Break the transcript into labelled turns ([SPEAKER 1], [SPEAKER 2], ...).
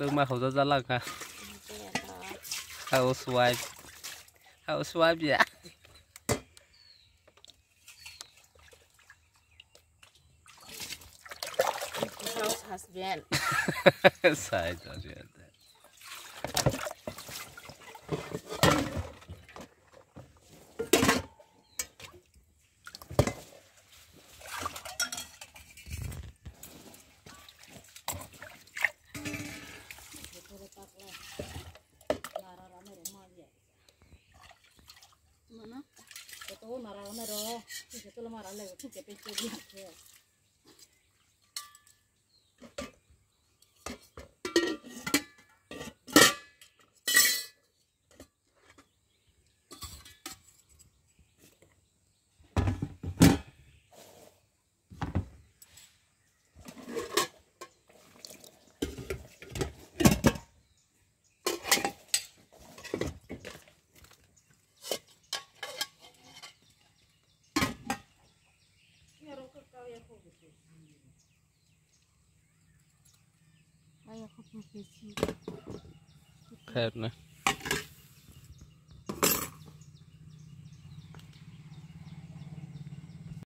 [SPEAKER 1] 都买好多只那个，还有刷，还，还有刷笔。哈
[SPEAKER 2] 哈
[SPEAKER 1] 哈哈哈！晒，
[SPEAKER 3] ะ Betul marah marah. Betul marah lagi. Tu kita pergi dia.
[SPEAKER 1] खैर ना।